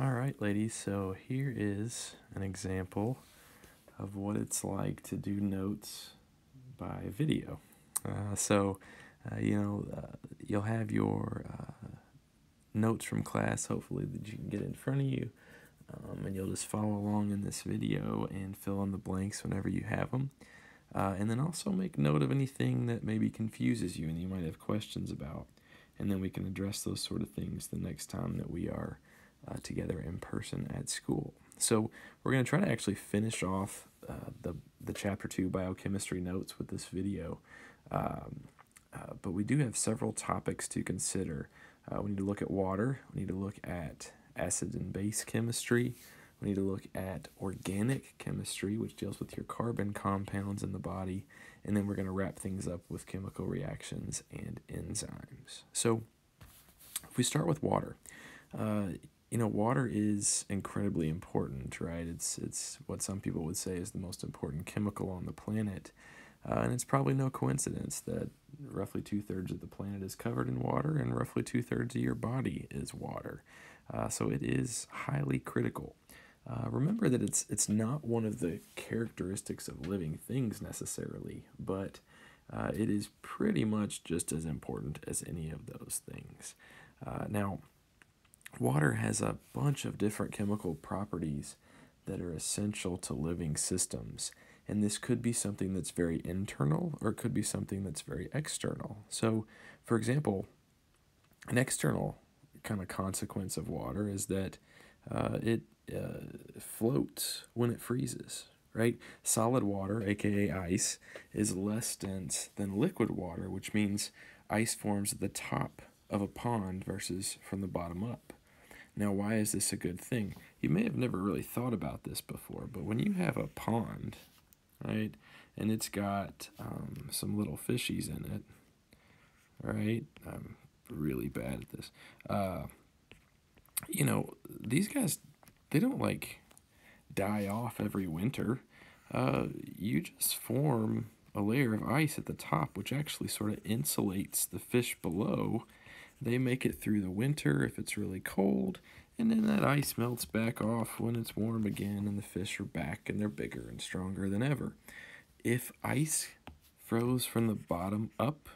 All right, ladies, so here is an example of what it's like to do notes by video. Uh, so, uh, you know, uh, you'll have your uh, notes from class, hopefully, that you can get in front of you, um, and you'll just follow along in this video and fill in the blanks whenever you have them. Uh, and then also make note of anything that maybe confuses you and you might have questions about. And then we can address those sort of things the next time that we are uh, together in person at school. So we're going to try to actually finish off uh, the, the chapter 2 biochemistry notes with this video. Um, uh, but we do have several topics to consider. Uh, we need to look at water, we need to look at acid and base chemistry, we need to look at organic chemistry, which deals with your carbon compounds in the body, and then we're going to wrap things up with chemical reactions and enzymes. So if we start with water, uh, you know, water is incredibly important, right? It's it's what some people would say is the most important chemical on the planet, uh, and it's probably no coincidence that roughly two thirds of the planet is covered in water, and roughly two thirds of your body is water. Uh, so it is highly critical. Uh, remember that it's it's not one of the characteristics of living things necessarily, but uh, it is pretty much just as important as any of those things. Uh, now Water has a bunch of different chemical properties that are essential to living systems. And this could be something that's very internal or it could be something that's very external. So, for example, an external kind of consequence of water is that uh, it uh, floats when it freezes, right? Solid water, aka ice, is less dense than liquid water, which means ice forms at the top of a pond versus from the bottom up. Now, why is this a good thing? You may have never really thought about this before, but when you have a pond, right, and it's got um, some little fishies in it, right? I'm really bad at this. Uh, you know, these guys, they don't like die off every winter. Uh, you just form a layer of ice at the top, which actually sort of insulates the fish below they make it through the winter if it's really cold, and then that ice melts back off when it's warm again, and the fish are back and they're bigger and stronger than ever. If ice froze from the bottom up,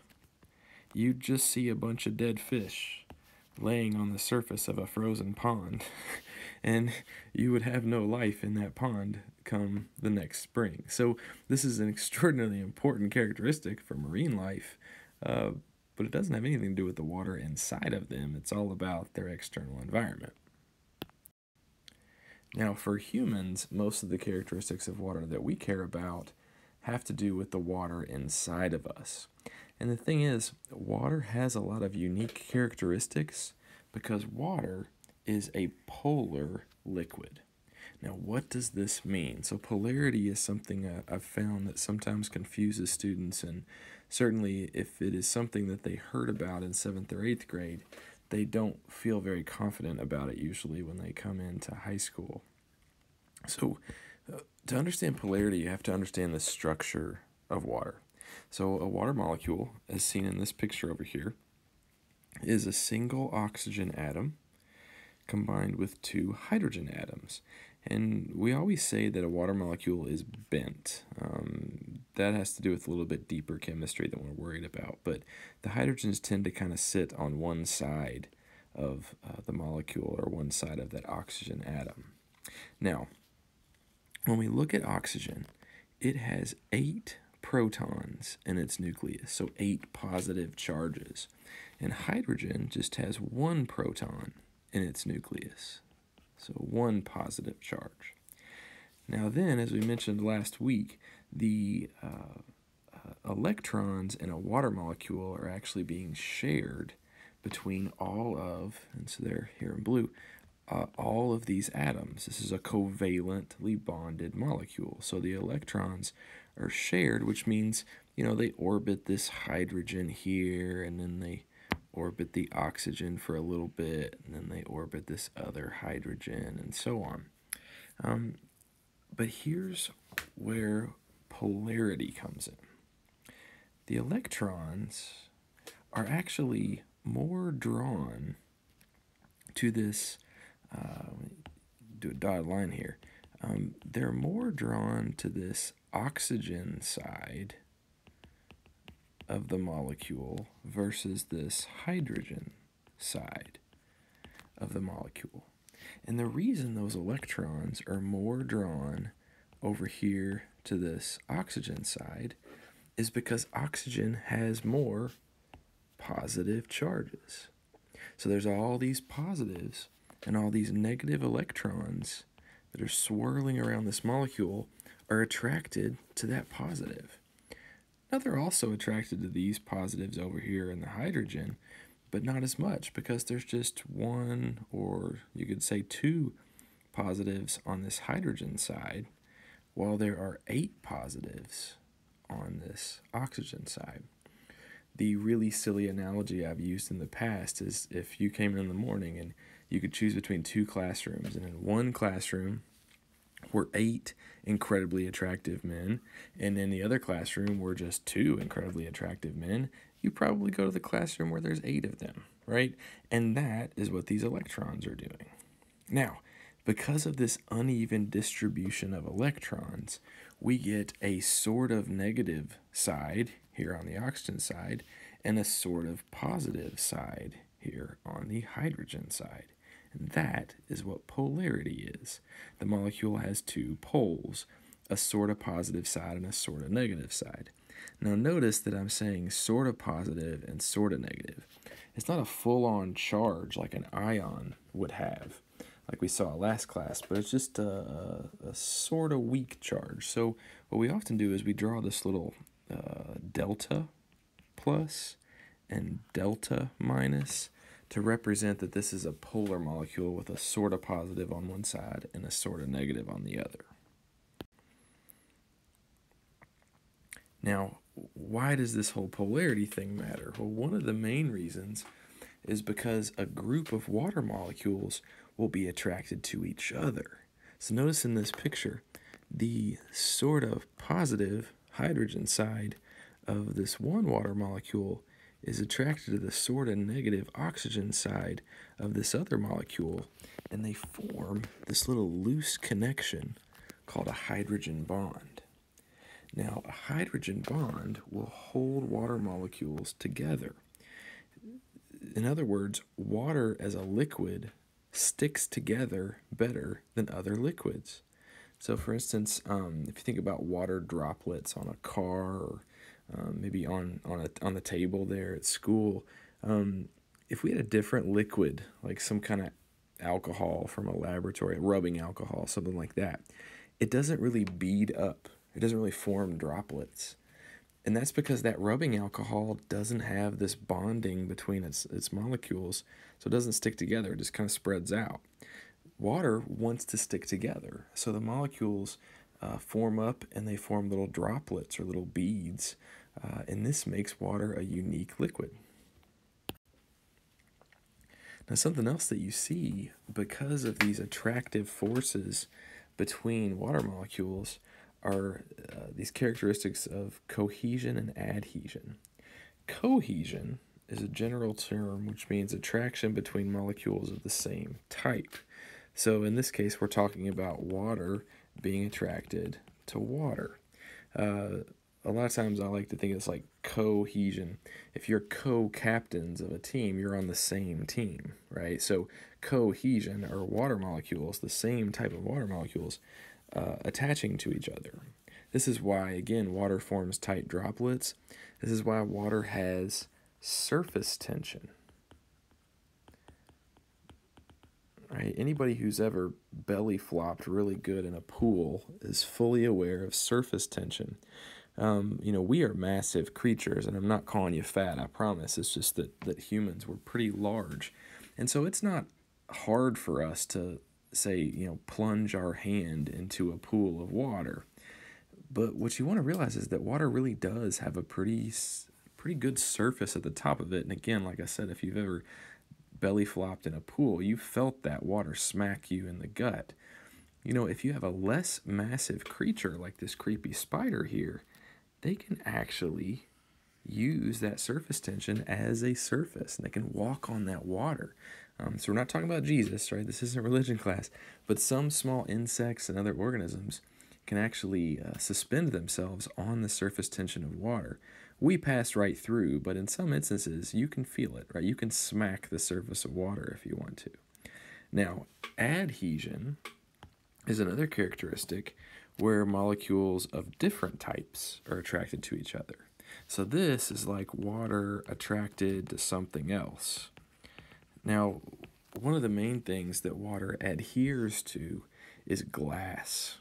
you'd just see a bunch of dead fish laying on the surface of a frozen pond, and you would have no life in that pond come the next spring. So, this is an extraordinarily important characteristic for marine life. Uh, but it doesn't have anything to do with the water inside of them. It's all about their external environment. Now, for humans, most of the characteristics of water that we care about have to do with the water inside of us. And the thing is, water has a lot of unique characteristics because water is a polar liquid. Now, what does this mean? So, polarity is something I've found that sometimes confuses students, and certainly if it is something that they heard about in seventh or eighth grade, they don't feel very confident about it usually when they come into high school. So, uh, to understand polarity, you have to understand the structure of water. So, a water molecule, as seen in this picture over here, is a single oxygen atom combined with two hydrogen atoms. And we always say that a water molecule is bent. Um, that has to do with a little bit deeper chemistry than we're worried about. But the hydrogens tend to kind of sit on one side of uh, the molecule or one side of that oxygen atom. Now, when we look at oxygen, it has eight protons in its nucleus, so eight positive charges. And hydrogen just has one proton in its nucleus. So one positive charge. Now then, as we mentioned last week, the uh, uh, electrons in a water molecule are actually being shared between all of, and so they're here in blue, uh, all of these atoms. This is a covalently bonded molecule. So the electrons are shared, which means, you know, they orbit this hydrogen here, and then they orbit the oxygen for a little bit, and then they orbit this other hydrogen, and so on. Um, but here's where polarity comes in. The electrons are actually more drawn to this, uh, do a dotted line here. Um, they're more drawn to this oxygen side of the molecule versus this hydrogen side of the molecule. And the reason those electrons are more drawn over here to this oxygen side is because oxygen has more positive charges. So there's all these positives and all these negative electrons that are swirling around this molecule are attracted to that positive. Now they're also attracted to these positives over here in the hydrogen, but not as much because there's just one or you could say two positives on this hydrogen side, while there are eight positives on this oxygen side. The really silly analogy I've used in the past is if you came in in the morning and you could choose between two classrooms, and in one classroom were eight incredibly attractive men, and in the other classroom were just two incredibly attractive men, you probably go to the classroom where there's eight of them, right? And that is what these electrons are doing. Now, because of this uneven distribution of electrons, we get a sort of negative side here on the oxygen side and a sort of positive side here on the hydrogen side. And that is what polarity is. The molecule has two poles, a sort of positive side and a sort of negative side. Now notice that I'm saying sort of positive and sort of negative. It's not a full-on charge like an ion would have, like we saw last class, but it's just a, a sort of weak charge. So what we often do is we draw this little uh, delta plus and delta minus to represent that this is a polar molecule with a sort of positive on one side and a sort of negative on the other. Now, why does this whole polarity thing matter? Well, one of the main reasons is because a group of water molecules will be attracted to each other. So notice in this picture, the sort of positive hydrogen side of this one water molecule is attracted to the sort of negative oxygen side of this other molecule, and they form this little loose connection called a hydrogen bond. Now, a hydrogen bond will hold water molecules together. In other words, water as a liquid sticks together better than other liquids. So, for instance, um, if you think about water droplets on a car or um, maybe on on a, on the table there at school, um, if we had a different liquid, like some kind of alcohol from a laboratory, rubbing alcohol, something like that, it doesn't really bead up. It doesn't really form droplets. And that's because that rubbing alcohol doesn't have this bonding between its, its molecules, so it doesn't stick together, it just kind of spreads out. Water wants to stick together, so the molecules uh, form up and they form little droplets or little beads, uh, and this makes water a unique liquid. Now, something else that you see because of these attractive forces between water molecules are uh, these characteristics of cohesion and adhesion. Cohesion is a general term which means attraction between molecules of the same type. So in this case, we're talking about water being attracted to water. Uh, a lot of times I like to think it's like cohesion. If you're co-captains of a team, you're on the same team, right? So cohesion are water molecules, the same type of water molecules, uh, attaching to each other. This is why, again, water forms tight droplets. This is why water has surface tension. Right? Anybody who's ever belly flopped really good in a pool is fully aware of surface tension. Um, you know, we are massive creatures, and I'm not calling you fat, I promise. It's just that, that humans were pretty large. And so it's not hard for us to say, you know, plunge our hand into a pool of water. But what you want to realize is that water really does have a pretty pretty good surface at the top of it. And again, like I said, if you've ever belly flopped in a pool, you felt that water smack you in the gut. You know, if you have a less massive creature like this creepy spider here, they can actually use that surface tension as a surface and they can walk on that water. Um, so we're not talking about Jesus, right? This isn't religion class, but some small insects and other organisms can actually uh, suspend themselves on the surface tension of water. We pass right through, but in some instances, you can feel it, right? You can smack the surface of water if you want to. Now, adhesion is another characteristic where molecules of different types are attracted to each other. So this is like water attracted to something else. Now, one of the main things that water adheres to is glass.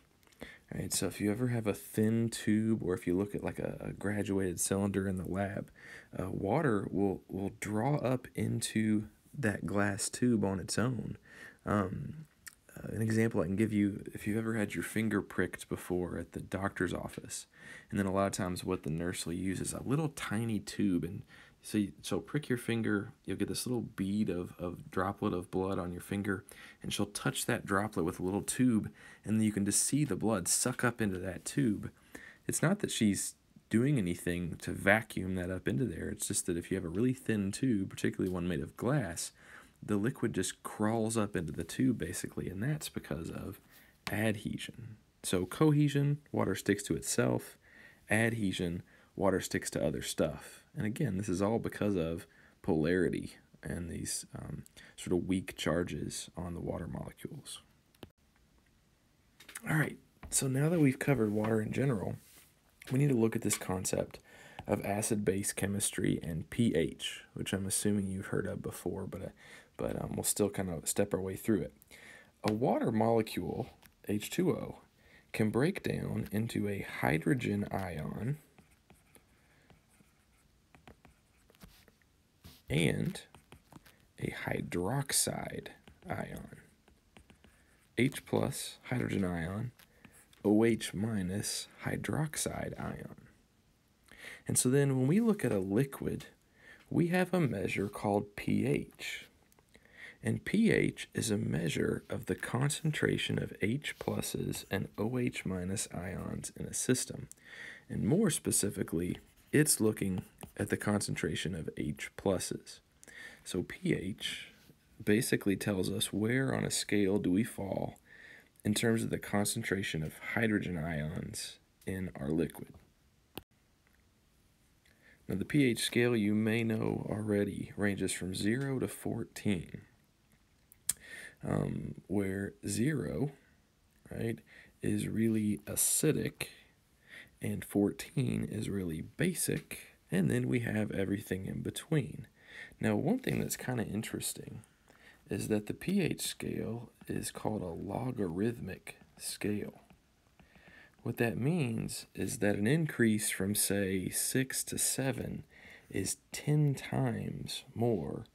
Right, so if you ever have a thin tube, or if you look at like a, a graduated cylinder in the lab, uh, water will will draw up into that glass tube on its own. Um, uh, an example I can give you if you've ever had your finger pricked before at the doctor's office, and then a lot of times what the nurse will use is a little tiny tube, and so you, so prick your finger, you'll get this little bead of, of droplet of blood on your finger, and she'll touch that droplet with a little tube, and you can just see the blood suck up into that tube. It's not that she's doing anything to vacuum that up into there. It's just that if you have a really thin tube, particularly one made of glass, the liquid just crawls up into the tube basically, and that's because of adhesion. So cohesion, water sticks to itself. Adhesion, water sticks to other stuff. And again, this is all because of polarity and these um, sort of weak charges on the water molecules. All right, so now that we've covered water in general, we need to look at this concept of acid-base chemistry and pH, which I'm assuming you've heard of before, but uh, but um, we'll still kind of step our way through it. A water molecule, H2O, can break down into a hydrogen ion and a hydroxide ion. H plus hydrogen ion, OH minus hydroxide ion. And so then when we look at a liquid, we have a measure called pH. And pH is a measure of the concentration of H pluses and OH minus ions in a system. And more specifically, it's looking at the concentration of H pluses. So pH basically tells us where on a scale do we fall in terms of the concentration of hydrogen ions in our liquid. Now the pH scale you may know already ranges from 0 to 14 um, where zero, right, is really acidic, and 14 is really basic, and then we have everything in between. Now, one thing that's kind of interesting is that the pH scale is called a logarithmic scale. What that means is that an increase from, say, 6 to 7 is 10 times more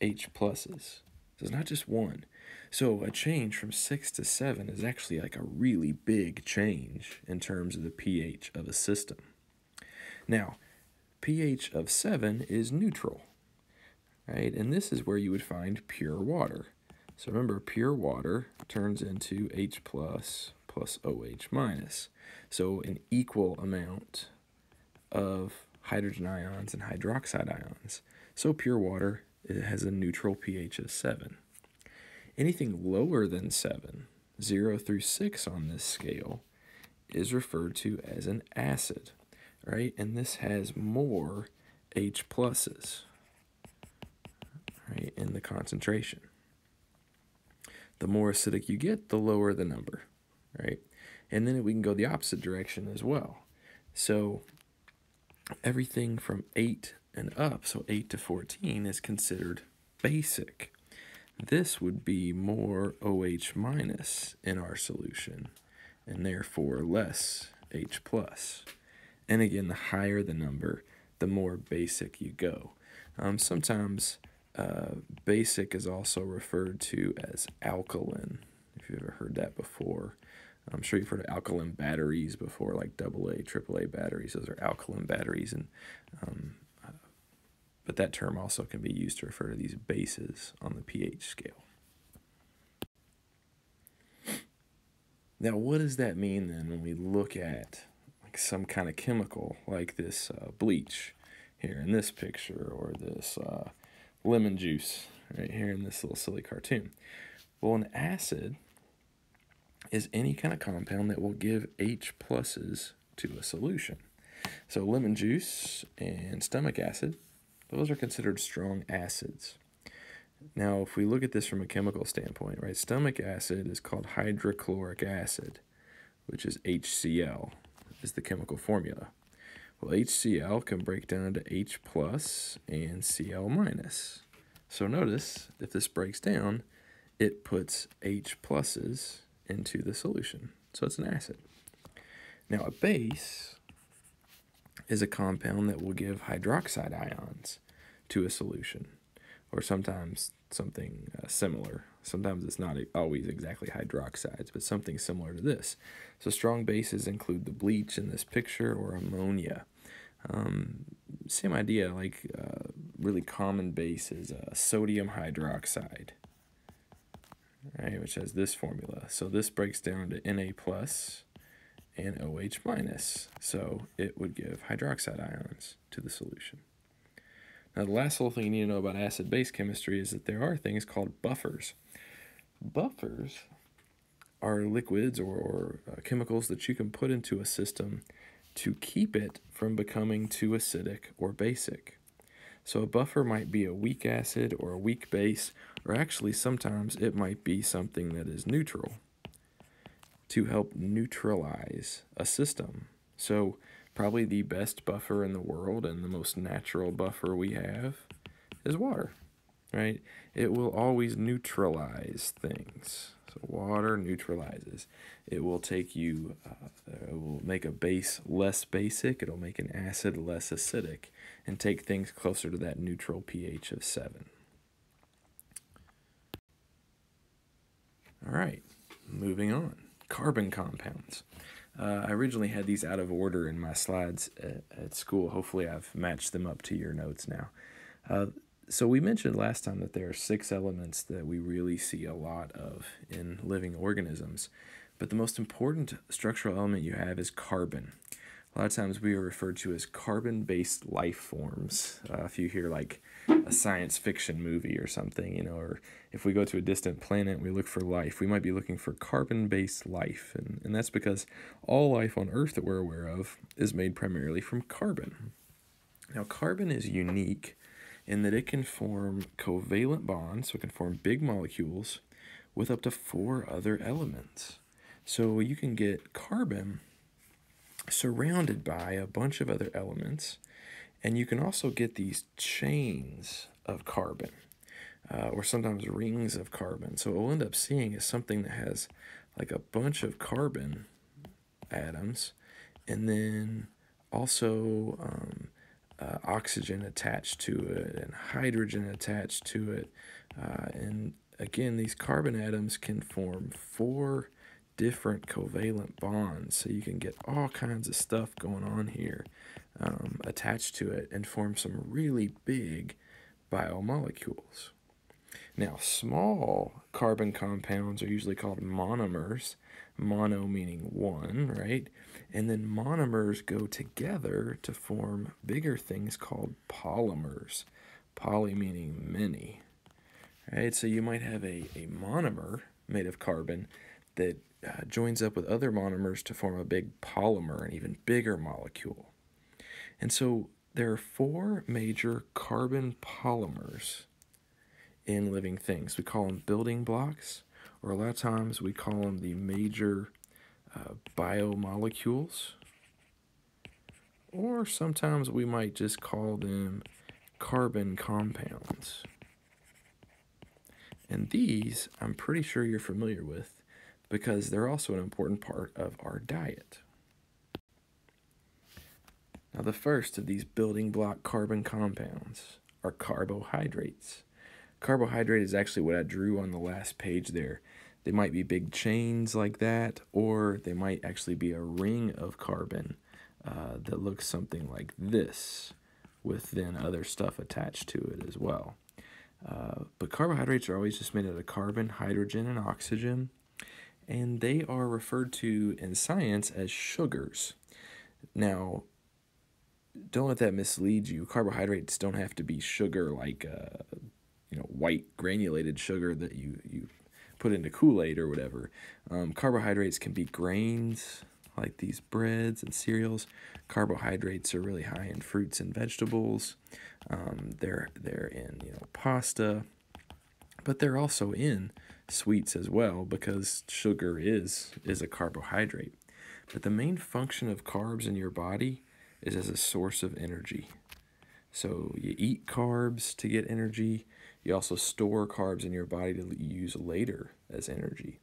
H pluses. So it's not just one. So a change from 6 to 7 is actually like a really big change in terms of the pH of a system. Now, pH of 7 is neutral, right? And this is where you would find pure water. So remember, pure water turns into H plus plus OH minus. So an equal amount of hydrogen ions and hydroxide ions. So pure water has a neutral pH of 7. Anything lower than 7, 0 through 6 on this scale, is referred to as an acid, right? And this has more H pluses, right, in the concentration. The more acidic you get, the lower the number, right? And then we can go the opposite direction as well. So everything from 8 and up, so 8 to 14, is considered basic. This would be more OH minus in our solution, and therefore less H plus. And again, the higher the number, the more basic you go. Um, sometimes uh, basic is also referred to as alkaline, if you've ever heard that before. I'm sure you've heard of alkaline batteries before, like AA, AAA batteries. Those are alkaline batteries, and um, but that term also can be used to refer to these bases on the pH scale. Now, what does that mean then when we look at like some kind of chemical like this uh, bleach here in this picture or this uh, lemon juice right here in this little silly cartoon. Well, an acid is any kind of compound that will give H pluses to a solution. So lemon juice and stomach acid, those are considered strong acids. Now, if we look at this from a chemical standpoint, right, stomach acid is called hydrochloric acid, which is HCl, is the chemical formula. Well, HCl can break down to H plus and Cl minus. So notice, if this breaks down, it puts H pluses into the solution. So it's an acid. Now a base is a compound that will give hydroxide ions to a solution, or sometimes something uh, similar. Sometimes it's not always exactly hydroxides, but something similar to this. So strong bases include the bleach in this picture or ammonia. Um, same idea, like uh, really common base is uh, sodium hydroxide, right, which has this formula. So this breaks down to Na plus and OH minus. So it would give hydroxide ions to the solution. Now, the last little thing you need to know about acid base chemistry is that there are things called buffers. Buffers are liquids or, or uh, chemicals that you can put into a system to keep it from becoming too acidic or basic. So a buffer might be a weak acid or a weak base, or actually sometimes it might be something that is neutral to help neutralize a system. So probably the best buffer in the world and the most natural buffer we have is water, right? It will always neutralize things. So water neutralizes. It will take you, uh, it will make a base less basic. It'll make an acid less acidic and take things closer to that neutral pH of 7. All right, moving on. Carbon compounds. Uh, I originally had these out of order in my slides at, at, school. Hopefully, I've matched them up to your notes now. Uh, so, we mentioned last time that there are six elements that we really see a lot of in living organisms. But the most important structural element you have is carbon. A lot of times we are referred to as carbon based life forms. Uh, if you hear like a science fiction movie or something, you know, or if we go to a distant planet we look for life, we might be looking for carbon based life. And, and that's because all life on Earth that we're aware of is made primarily from carbon. Now, carbon is unique in that it can form covalent bonds, so it can form big molecules with up to four other elements. So you can get carbon surrounded by a bunch of other elements, and you can also get these chains of carbon, uh, or sometimes rings of carbon. So what we'll end up seeing is something that has like a bunch of carbon atoms, and then also um, uh, oxygen attached to it and hydrogen attached to it. Uh, and again, these carbon atoms can form four different covalent bonds. So you can get all kinds of stuff going on here um, attached to it and form some really big biomolecules. Now, small carbon compounds are usually called monomers, mono meaning one, right? And then monomers go together to form bigger things called polymers, poly meaning many. Right? So you might have a, a monomer made of carbon that uh, joins up with other monomers to form a big polymer, an even bigger molecule. And so there are four major carbon polymers in living things. We call them building blocks, or a lot of times we call them the major uh, biomolecules, or sometimes we might just call them carbon compounds. And these, I'm pretty sure you're familiar with because they're also an important part of our diet. Now, the first of these building block carbon compounds are carbohydrates. Carbohydrate is actually what I drew on the last page there. They might be big chains like that, or they might actually be a ring of carbon uh, that looks something like this, with then other stuff attached to it as well. Uh, but carbohydrates are always just made out of carbon, hydrogen, and oxygen, and they are referred to in science as sugars. Now, don't let that mislead you. Carbohydrates don't have to be sugar like uh, you know white granulated sugar that you you put into Kool Aid or whatever. Um, carbohydrates can be grains like these breads and cereals. Carbohydrates are really high in fruits and vegetables. Um, they're they're in you know pasta, but they're also in sweets as well because sugar is is a carbohydrate. But the main function of carbs in your body is as a source of energy. So you eat carbs to get energy. You also store carbs in your body to use later as energy.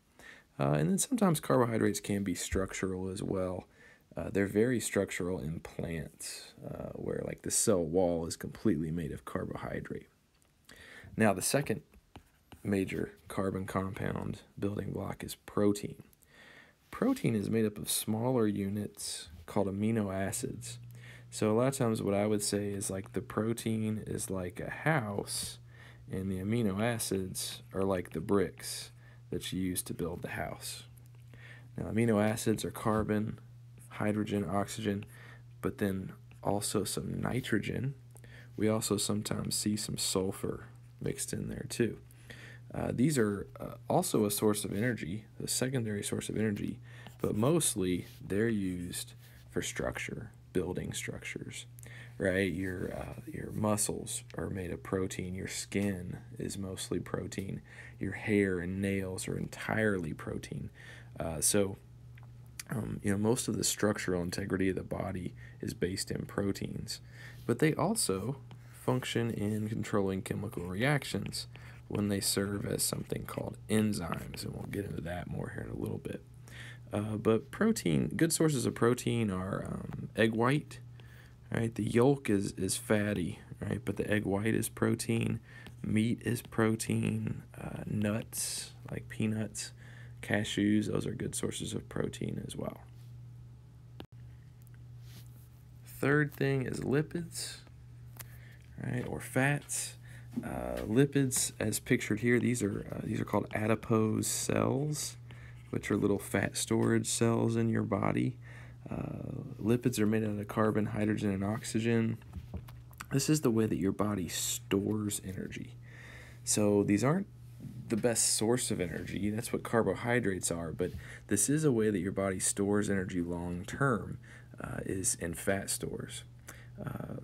Uh, and then sometimes carbohydrates can be structural as well. Uh, they're very structural in plants, uh, where like the cell wall is completely made of carbohydrate. Now, the second major carbon compound building block is protein. Protein is made up of smaller units called amino acids. So, a lot of times, what I would say is like the protein is like a house, and the amino acids are like the bricks that you use to build the house. Now, amino acids are carbon, hydrogen, oxygen, but then also some nitrogen. We also sometimes see some sulfur mixed in there too. Uh, these are uh, also a source of energy, a secondary source of energy, but mostly they're used for structure, building structures, right? Your uh, your muscles are made of protein. Your skin is mostly protein. Your hair and nails are entirely protein. Uh, so um, you know, most of the structural integrity of the body is based in proteins, but they also function in controlling chemical reactions when they serve as something called enzymes, and we'll get into that more here in a little bit. Uh, but protein, good sources of protein are um, egg white, right? The yolk is, is fatty, right? But the egg white is protein. Meat is protein. Uh, nuts, like peanuts, cashews, those are good sources of protein as well. Third thing is lipids, right, or fats. Uh, lipids, as pictured here, these are uh, these are called adipose cells, which are little fat storage cells in your body. Uh, lipids are made out of carbon, hydrogen, and oxygen. This is the way that your body stores energy. So these aren't the best source of energy. That's what carbohydrates are. But this is a way that your body stores energy long term, uh, is in fat stores. Uh,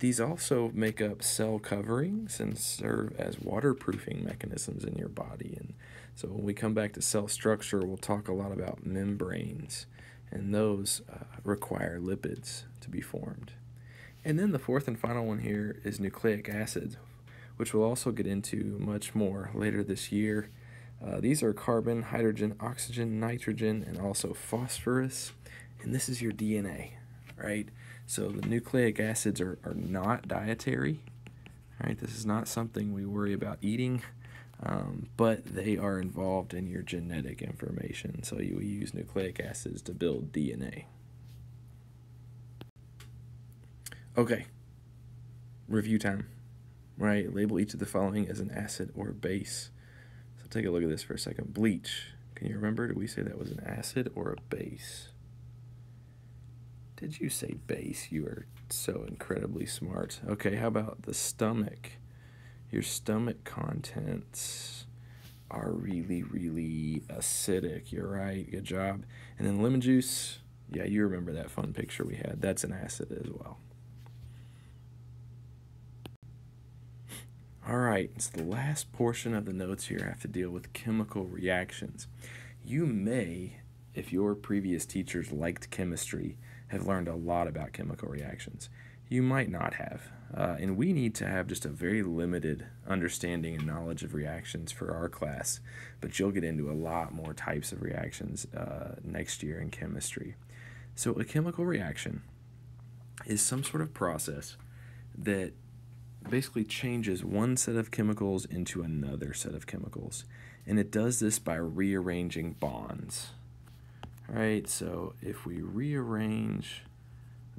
these also make up cell coverings and serve as waterproofing mechanisms in your body. And so when we come back to cell structure, we'll talk a lot about membranes, and those uh, require lipids to be formed. And then the fourth and final one here is nucleic acids, which we'll also get into much more later this year. Uh, these are carbon, hydrogen, oxygen, nitrogen, and also phosphorus. And this is your DNA, right? So the nucleic acids are, are not dietary, right? This is not something we worry about eating, um, but they are involved in your genetic information. So you use nucleic acids to build DNA. Okay, review time right? Label each of the following as an acid or base. So take a look at this for a second. Bleach. Can you remember? Did we say that was an acid or a base? Did you say base? You are so incredibly smart. Okay, how about the stomach? Your stomach contents are really, really acidic. You're right. Good job. And then lemon juice. Yeah, you remember that fun picture we had. That's an acid as well. All right, it's the last portion of the notes here I have to deal with chemical reactions. You may, if your previous teachers liked chemistry, have learned a lot about chemical reactions. You might not have. Uh, and we need to have just a very limited understanding and knowledge of reactions for our class, but you'll get into a lot more types of reactions uh, next year in chemistry. So, a chemical reaction is some sort of process that basically changes one set of chemicals into another set of chemicals. And it does this by rearranging bonds. All right, so if we rearrange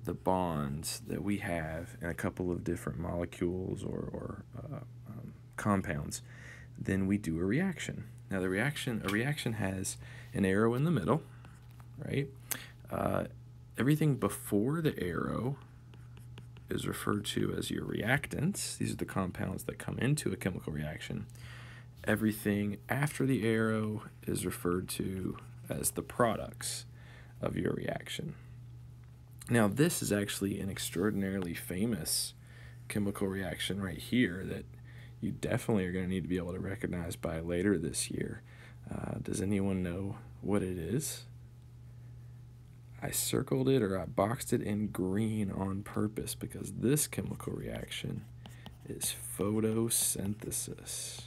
the bonds that we have in a couple of different molecules or, or uh, um, compounds, then we do a reaction. Now the reaction, a reaction has an arrow in the middle, right? Uh, everything before the arrow is referred to as your reactants. These are the compounds that come into a chemical reaction. Everything after the arrow is referred to as the products of your reaction. Now, this is actually an extraordinarily famous chemical reaction right here that you definitely are going to need to be able to recognize by later this year. Uh, does anyone know what it is? I circled it or I boxed it in green on purpose because this chemical reaction is photosynthesis.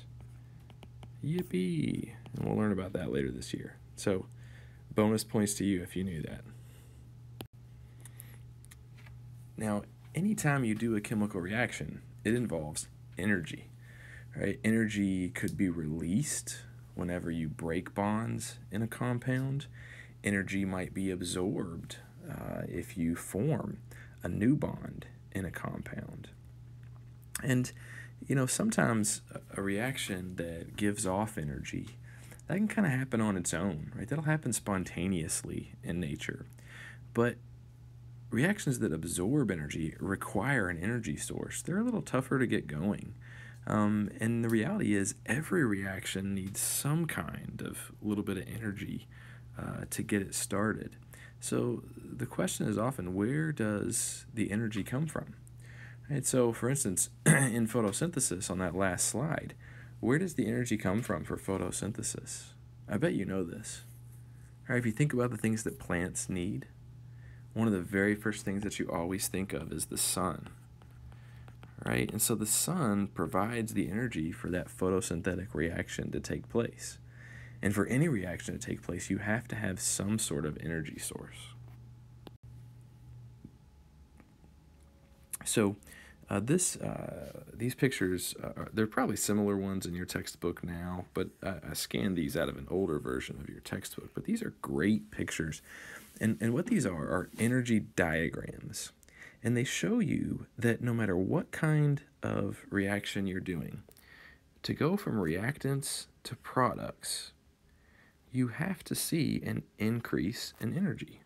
Yippee! And we'll learn about that later this year. So, bonus points to you if you knew that. Now, anytime you do a chemical reaction, it involves energy. Right? Energy could be released whenever you break bonds in a compound energy might be absorbed uh, if you form a new bond in a compound. And, you know, sometimes a reaction that gives off energy, that can kind of happen on its own, right? That'll happen spontaneously in nature. But reactions that absorb energy require an energy source. They're a little tougher to get going. Um, and the reality is, every reaction needs some kind of little bit of energy uh, to get it started. So the question is often where does the energy come from? Right, so for instance, in photosynthesis on that last slide, where does the energy come from for photosynthesis? I bet you know this. Right, if you think about the things that plants need, one of the very first things that you always think of is the sun. Right? And so the sun provides the energy for that photosynthetic reaction to take place. And for any reaction to take place, you have to have some sort of energy source. So, uh, this uh, these pictures uh, they're probably similar ones in your textbook now, but I scanned these out of an older version of your textbook. But these are great pictures, and and what these are are energy diagrams, and they show you that no matter what kind of reaction you're doing, to go from reactants to products, you have to see an increase in energy.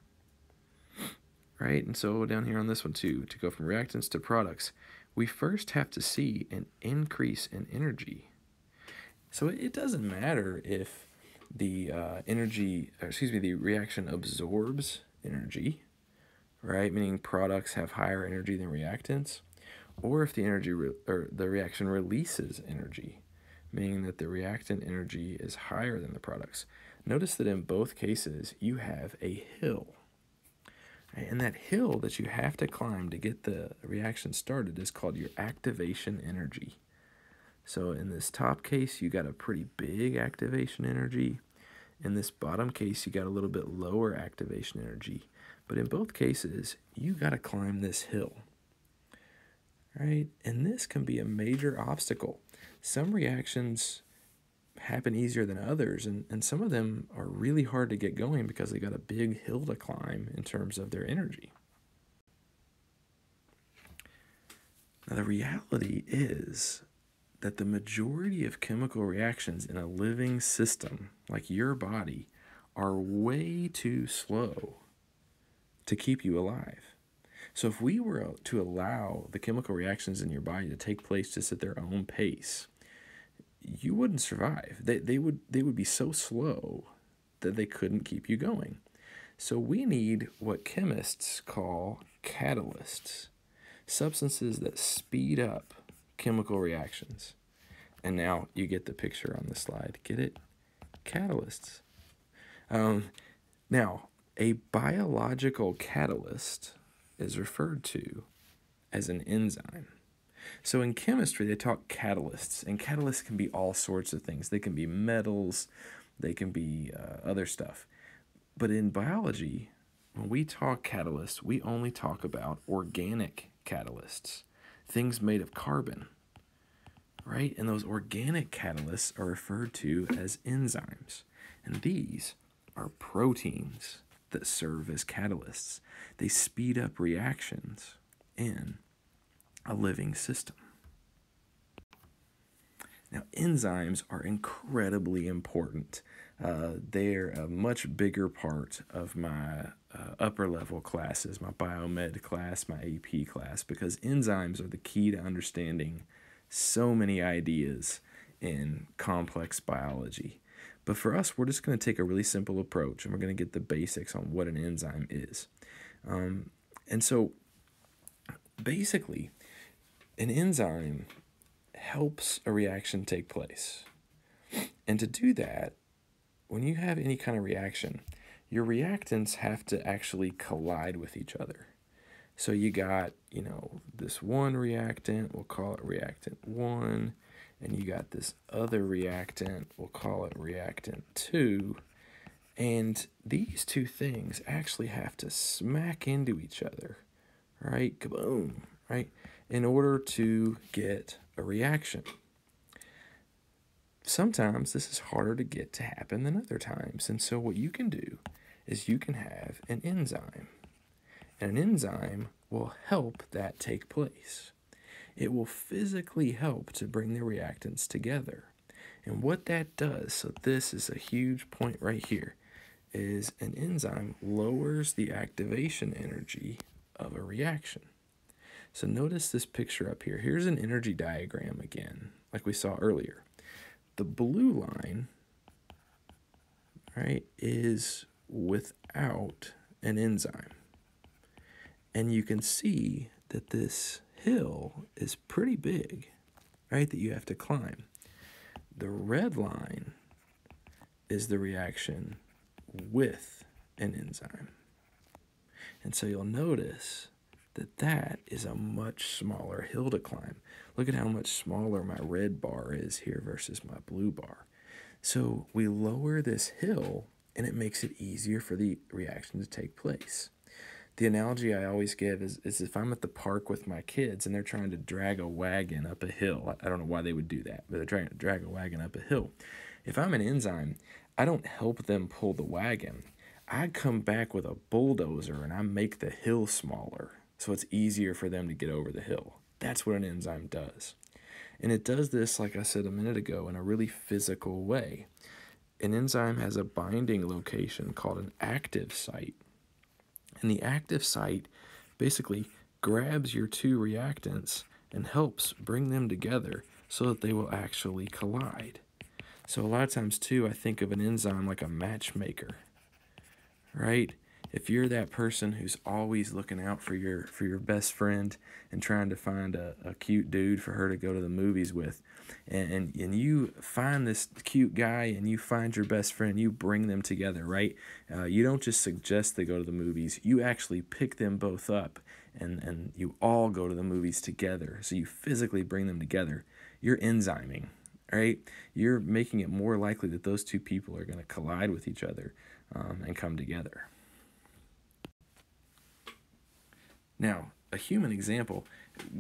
Right? And so down here on this one too, to go from reactants to products, we first have to see an increase in energy. So it doesn't matter if the uh, energy, excuse me, the reaction absorbs energy, right? Meaning products have higher energy than reactants, or if the energy or the reaction releases energy, meaning that the reactant energy is higher than the products. Notice that in both cases, you have a hill. And that hill that you have to climb to get the reaction started is called your activation energy. So in this top case, you got a pretty big activation energy. In this bottom case, you got a little bit lower activation energy. But in both cases, you got to climb this hill. Right? And this can be a major obstacle. Some reactions happen easier than others and, and some of them are really hard to get going because they got a big hill to climb in terms of their energy. Now the reality is that the majority of chemical reactions in a living system like your body are way too slow to keep you alive. So if we were to allow the chemical reactions in your body to take place just at their own pace you wouldn't survive. They, they would they would be so slow that they couldn't keep you going. So we need what chemists call catalysts, substances that speed up chemical reactions. And now you get the picture on the slide. Get it? Catalysts. Um, now, a biological catalyst is referred to as an enzyme. So in chemistry, they talk catalysts, and catalysts can be all sorts of things. They can be metals, they can be uh, other stuff. But in biology, when we talk catalysts, we only talk about organic catalysts, things made of carbon, right? And those organic catalysts are referred to as enzymes. And these are proteins that serve as catalysts. They speed up reactions in a living system. Now, enzymes are incredibly important. Uh, they're a much bigger part of my uh, upper level classes, my biomed class, my AP class, because enzymes are the key to understanding so many ideas in complex biology. But for us, we're just going to take a really simple approach and we're going to get the basics on what an enzyme is. Um, and so basically, an enzyme helps a reaction take place. And to do that, when you have any kind of reaction, your reactants have to actually collide with each other. So you got, you know, this one reactant, we'll call it reactant one, and you got this other reactant, we'll call it reactant two. And these two things actually have to smack into each other, right? Kaboom, right? In order to get a reaction. Sometimes this is harder to get to happen than other times. And so, what you can do is you can have an enzyme, and an enzyme will help that take place. It will physically help to bring the reactants together. And what that does, so this is a huge point right here, is an enzyme lowers the activation energy of a reaction. So notice this picture up here. Here's an energy diagram again, like we saw earlier. The blue line, right, is without an enzyme. And you can see that this hill is pretty big, right, that you have to climb. The red line is the reaction with an enzyme. And so you'll notice that that is a much smaller hill to climb. Look at how much smaller my red bar is here versus my blue bar. So we lower this hill and it makes it easier for the reaction to take place. The analogy I always give is, is if I'm at the park with my kids and they're trying to drag a wagon up a hill, I don't know why they would do that, but they're trying to drag a wagon up a hill. If I'm an enzyme, I don't help them pull the wagon. I come back with a bulldozer and I make the hill smaller so it's easier for them to get over the hill. That's what an enzyme does. And it does this, like I said a minute ago, in a really physical way. An enzyme has a binding location called an active site. And the active site basically grabs your two reactants and helps bring them together so that they will actually collide. So a lot of times too, I think of an enzyme like a matchmaker, right? If you're that person who's always looking out for your for your best friend and trying to find a, a cute dude for her to go to the movies with and, and and you find this cute guy and you find your best friend you bring them together right? Uh, you don't just suggest they go to the movies. You actually pick them both up and and you all go to the movies together. So you physically bring them together. You're enzyming right? You're making it more likely that those two people are going to collide with each other um, and come together Now, a human example,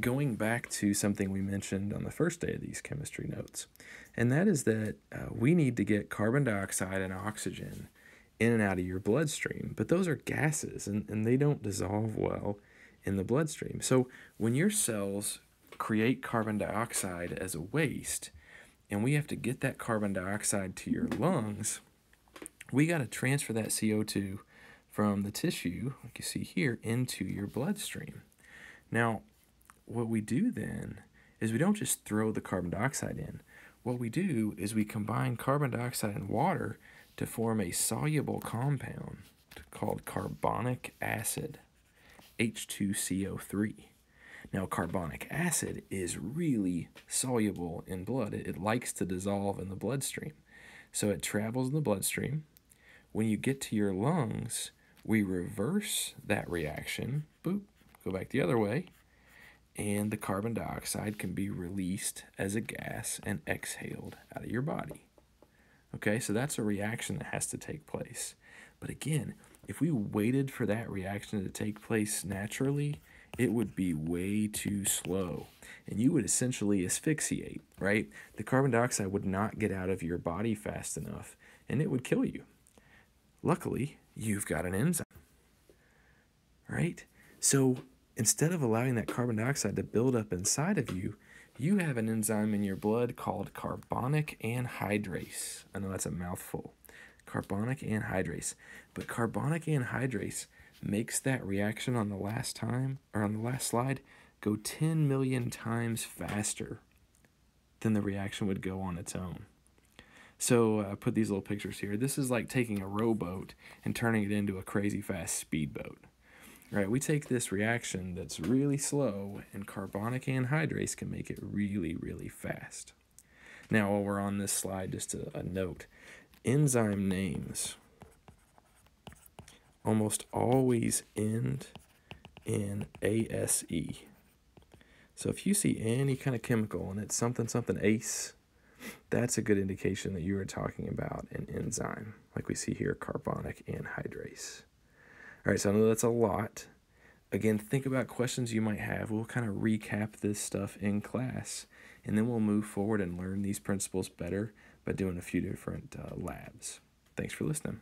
going back to something we mentioned on the first day of these chemistry notes, and that is that uh, we need to get carbon dioxide and oxygen in and out of your bloodstream, but those are gases and, and they don't dissolve well in the bloodstream. So when your cells create carbon dioxide as a waste, and we have to get that carbon dioxide to your lungs, we got to transfer that CO2 from the tissue, like you see here, into your bloodstream. Now, what we do then is we don't just throw the carbon dioxide in. What we do is we combine carbon dioxide and water to form a soluble compound called carbonic acid, H2CO3. Now, carbonic acid is really soluble in blood. It, it likes to dissolve in the bloodstream. So it travels in the bloodstream. When you get to your lungs, we reverse that reaction, boop, go back the other way, and the carbon dioxide can be released as a gas and exhaled out of your body. Okay, so that's a reaction that has to take place. But again, if we waited for that reaction to take place naturally, it would be way too slow and you would essentially asphyxiate, right? The carbon dioxide would not get out of your body fast enough and it would kill you. Luckily, you've got an enzyme, right? So instead of allowing that carbon dioxide to build up inside of you, you have an enzyme in your blood called carbonic anhydrase. I know that's a mouthful. Carbonic anhydrase. But carbonic anhydrase makes that reaction on the last time or on the last slide go 10 million times faster than the reaction would go on its own. So I uh, put these little pictures here. This is like taking a rowboat and turning it into a crazy fast speedboat. Right, we take this reaction that's really slow and carbonic anhydrase can make it really, really fast. Now, while we're on this slide, just a, a note. Enzyme names almost always end in ASE. So if you see any kind of chemical and it's something, something ASE, that's a good indication that you are talking about an enzyme, like we see here, carbonic anhydrase. All right, so I know that's a lot. Again, think about questions you might have. We'll kind of recap this stuff in class, and then we'll move forward and learn these principles better by doing a few different uh, labs. Thanks for listening.